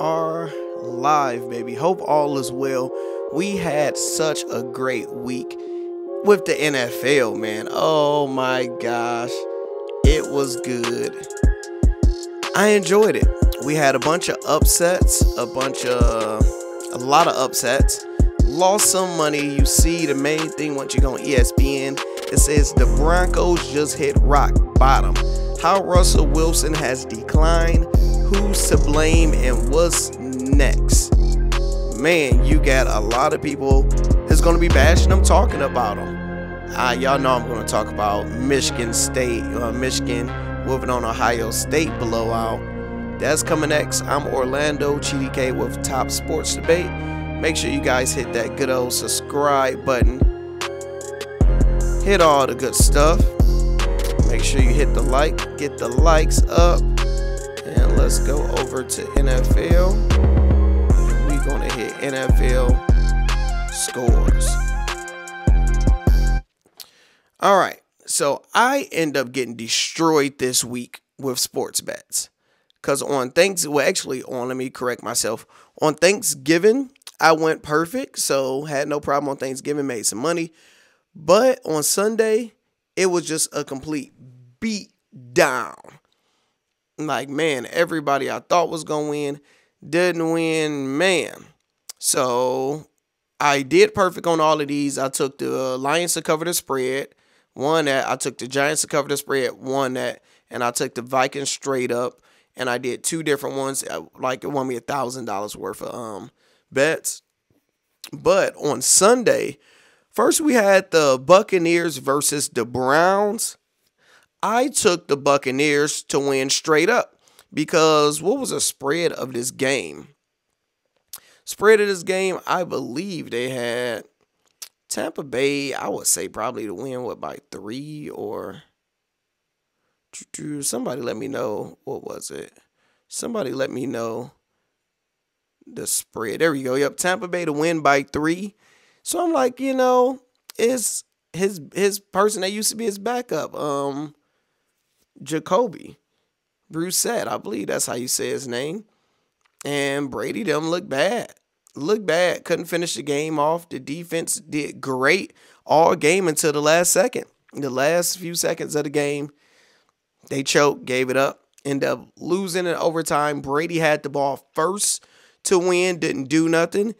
are live, baby. Hope all is well. We had such a great week with the NFL, man. Oh my gosh. It was good. I enjoyed it. We had a bunch of upsets, a bunch of a lot of upsets. Lost some money. You see the main thing once you go on ESPN, it says the Broncos just hit rock bottom. How Russell Wilson has declined, who's to blame, and what's next. Man, you got a lot of people that's going to be bashing them, talking about them. Uh, y'all know I'm going to talk about Michigan State, uh, Michigan moving on Ohio State blowout. That's coming next. I'm Orlando GDK with Top Sports Debate. Make sure you guys hit that good old subscribe button. Hit all the good stuff. Make sure you hit the like, get the likes up. Let's go over to NFL. We're to hit NFL scores. All right. So I end up getting destroyed this week with sports bets. Because on thanks, well, actually, on, let me correct myself. On Thanksgiving, I went perfect. So had no problem on Thanksgiving, made some money. But on Sunday, it was just a complete beat down. Like, man, everybody I thought was going to win didn't win, man. So I did perfect on all of these. I took the Lions to cover the spread, won that. I took the Giants to cover the spread, won that. And I took the Vikings straight up. And I did two different ones. Uh, like, it won me a $1,000 worth of um bets. But on Sunday, first we had the Buccaneers versus the Browns. I took the Buccaneers to win straight up because what was the spread of this game? Spread of this game, I believe they had Tampa Bay, I would say probably to win what by three or somebody let me know what was it? Somebody let me know the spread. There we go. Yep, Tampa Bay to win by three. So I'm like, you know, it's his his person that used to be his backup, um, Jacoby Brissett, I believe that's how you say his name. And Brady them look bad. Look bad. Couldn't finish the game off. The defense did great all game until the last second. The last few seconds of the game, they choked, gave it up, ended up losing in overtime. Brady had the ball first to win, didn't do nothing.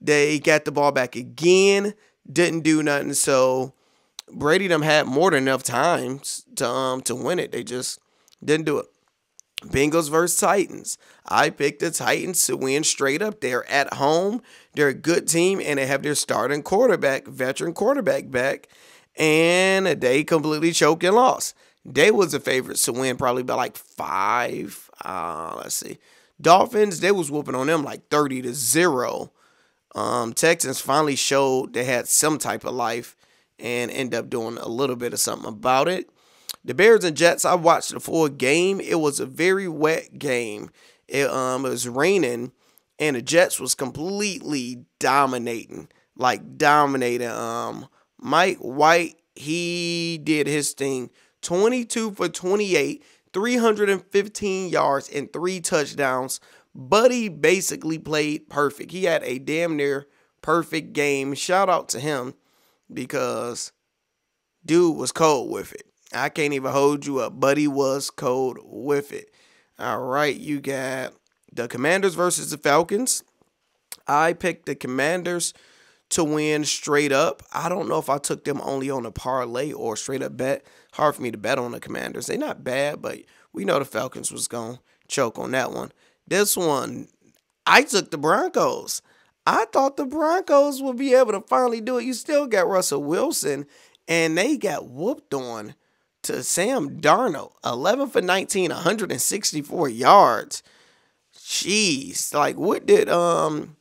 They got the ball back again, didn't do nothing. So Brady them had more than enough times to um to win it. They just didn't do it. Bengals versus Titans. I picked the Titans to win straight up. They're at home. They're a good team, and they have their starting quarterback, veteran quarterback back, and they completely choked and lost. They was the favorites to win probably by like five. Uh, let's see. Dolphins, they was whooping on them like 30 to 0. Um, Texans finally showed they had some type of life and end up doing a little bit of something about it. The Bears and Jets, I watched the full game. It was a very wet game. It um it was raining and the Jets was completely dominating. Like dominating. Um Mike White, he did his thing. 22 for 28, 315 yards and 3 touchdowns. Buddy basically played perfect. He had a damn near perfect game. Shout out to him because dude was cold with it. I can't even hold you up. Buddy was cold with it. All right, you got the Commanders versus the Falcons. I picked the Commanders to win straight up. I don't know if I took them only on a parlay or straight up bet. Hard for me to bet on the Commanders. They're not bad, but we know the Falcons was going to choke on that one. This one, I took the Broncos. I thought the Broncos would be able to finally do it. You still got Russell Wilson, and they got whooped on to Sam Darnold. 11 for 19, 164 yards. Jeez. Like what did um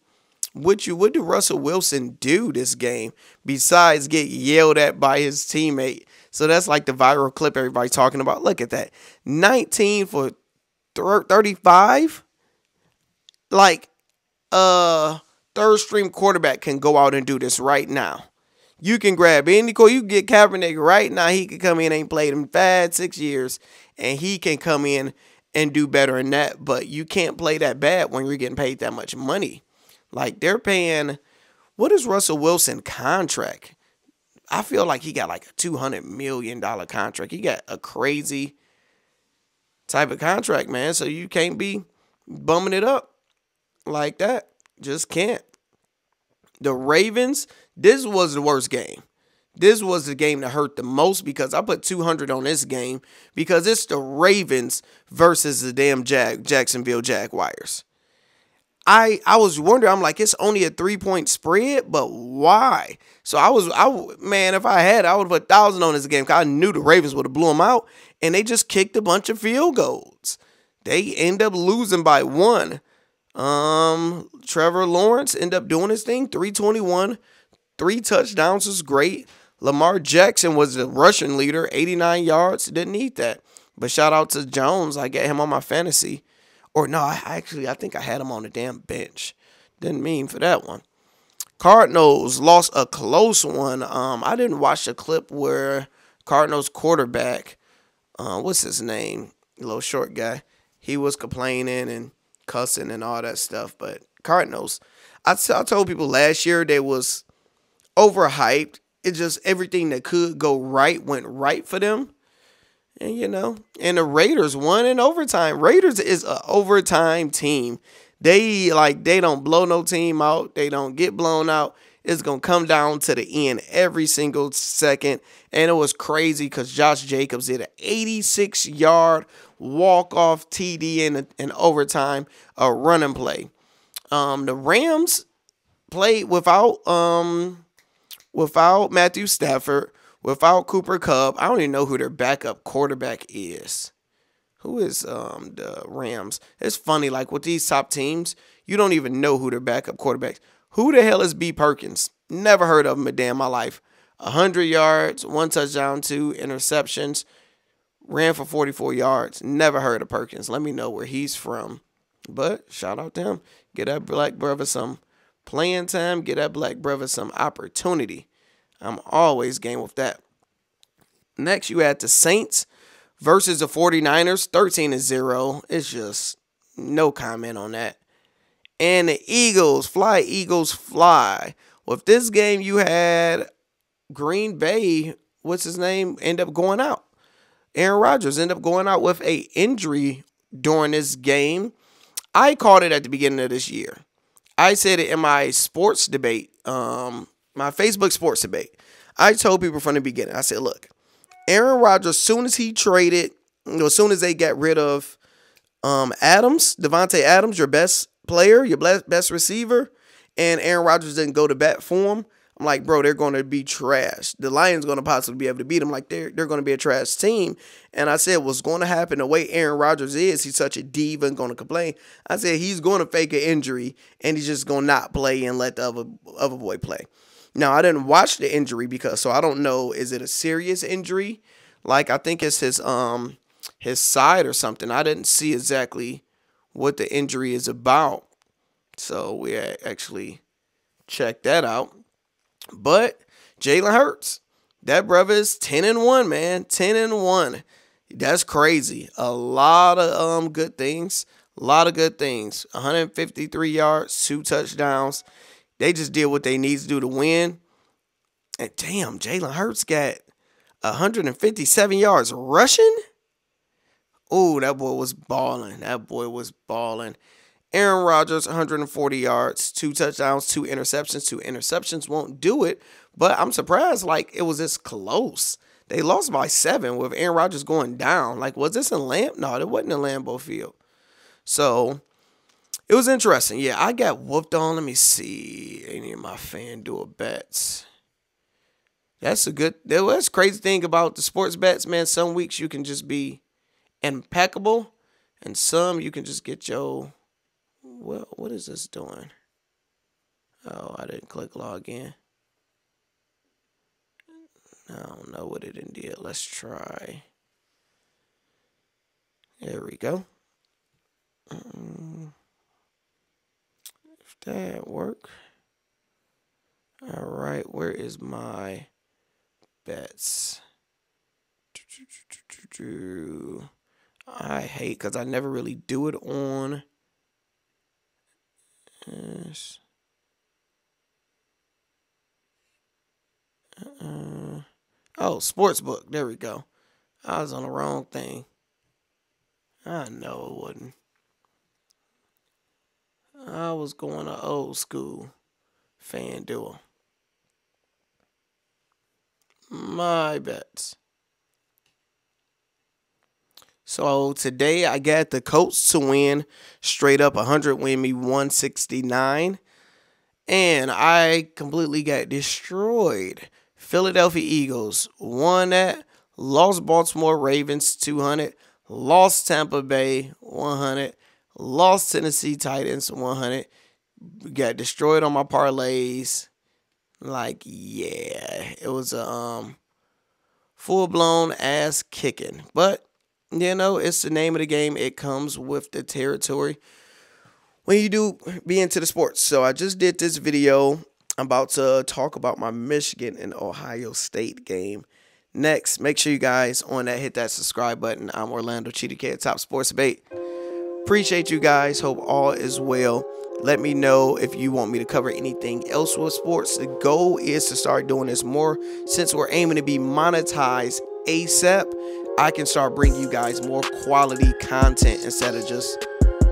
what you what did Russell Wilson do this game besides get yelled at by his teammate? So that's like the viral clip everybody's talking about. Look at that. 19 for 35. Like uh third stream quarterback can go out and do this right now. You can grab any core. You can get Kaepernick right now. He can come in, ain't played in five, six years, and he can come in and do better in that. But you can't play that bad when you're getting paid that much money. Like they're paying, what is Russell Wilson contract? I feel like he got like a two hundred million dollar contract. He got a crazy type of contract, man. So you can't be bumming it up like that. Just can't. The Ravens, this was the worst game. This was the game that hurt the most because I put 200 on this game because it's the Ravens versus the damn Jag Jacksonville Jaguars. I I was wondering. I'm like, it's only a three point spread, but why? So I was, I man, if I had, I would put thousand on this game. Cause I knew the Ravens would have blew them out, and they just kicked a bunch of field goals. They end up losing by one. Um, Trevor Lawrence end up doing his thing, 321, three touchdowns was great. Lamar Jackson was the rushing leader, 89 yards. Didn't need that. But shout out to Jones. I get him on my fantasy. Or no, I actually I think I had him on the damn bench. Didn't mean for that one. Cardinals lost a close one. Um, I didn't watch the clip where Cardinals quarterback, uh, what's his name, little short guy, he was complaining and cussing and all that stuff. But Cardinals, I, I told people last year they was overhyped. It just everything that could go right went right for them. And you know, and the Raiders won in overtime. Raiders is an overtime team. They like they don't blow no team out. They don't get blown out. It's gonna come down to the end every single second. And it was crazy because Josh Jacobs did an 86 yard walk off TD in in overtime, a running play. Um, the Rams played without um without Matthew Stafford without Cooper Kupp, I don't even know who their backup quarterback is. Who is um the Rams? It's funny, like with these top teams, you don't even know who their backup quarterbacks. Who the hell is B Perkins? Never heard of him a day in my life. 100 yards, one touchdown, two interceptions, ran for 44 yards. Never heard of Perkins. Let me know where he's from. But shout out to him. Get that black brother some playing time. Get that black brother some opportunity. I'm always game with that. Next, you add the Saints versus the 49ers, 13 to 0. It's just no comment on that. And the Eagles, fly, Eagles, fly. With this game, you had Green Bay, what's his name, end up going out. Aaron Rodgers end up going out with a injury during this game. I called it at the beginning of this year. I said it in my sports debate um, my Facebook sports debate, I told people from the beginning, I said, look, Aaron Rodgers, soon as he traded, you know, as soon as they got rid of um, Adams, Davante Adams, your best player, your best receiver, and Aaron Rodgers didn't go to bat for him, I'm like, bro, they're going to be trash. The Lions going to possibly be able to beat them. Like they're they're going to be a trash team. And I said, what's going to happen? The way Aaron Rodgers is, he's such a diva and going to complain. I said he's going to fake an injury and he's just going to not play and let the other other boy play. Now I didn't watch the injury because so I don't know is it a serious injury? Like I think it's his um his side or something. I didn't see exactly what the injury is about. So we actually checked that out. But Jalen Hurts, that brother is 10 and 1, man. 10 and 1. That's crazy. A lot of um good things. A lot of good things. 153 yards, two touchdowns. They just did what they need to do to win. And damn, Jalen Hurts got 157 yards rushing. Oh, that boy was balling. That boy was balling. Aaron Rodgers, 140 yards, two touchdowns, two interceptions. Two interceptions won't do it, but I'm surprised like it was this close. They lost by seven with Aaron Rodgers going down. Like, was this a Lamb? No, it wasn't a Lambeau Field. So it was interesting. Yeah, I got whooped on. Let me see any of my FanDuel bets. That's a good. That's crazy thing about the sports bets, man. Some weeks you can just be impeccable, and some you can just get your. Well, what is this doing? Oh, I didn't click log in. I don't know what it did. Let's try. There we go. Um, that work? All right, where is my bets? I hate because I never really do it on. Yes. Uh, oh, sportsbook. There we go. I was on the wrong thing. I know it wasn't. I was going to old school FanDuel. My bets. So today I got the Colts to win straight up 100, win me 169. And I completely got destroyed. Philadelphia Eagles won that, lost Baltimore Ravens 200, lost Tampa Bay 100, lost Tennessee Titans 100, got destroyed on my parlays. Like, yeah, it was a um, full blown ass kicking. But, you know, it's the name of the game, it comes with the territory when you do be into the sports. So I just did this video. I'm about to talk about my Michigan and Ohio State game. Next, make sure you guys on that hit that subscribe button. I'm Orlando Cheetah Cat, Top Sports Debate. Appreciate you guys. Hope all is well. Let me know if you want me to cover anything else with sports. The goal is to start doing this more since we're aiming to be monetized ASAP. I can start bringing you guys more quality content instead of just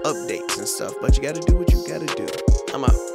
updates and stuff. But you got to do what you got to do. I'm out.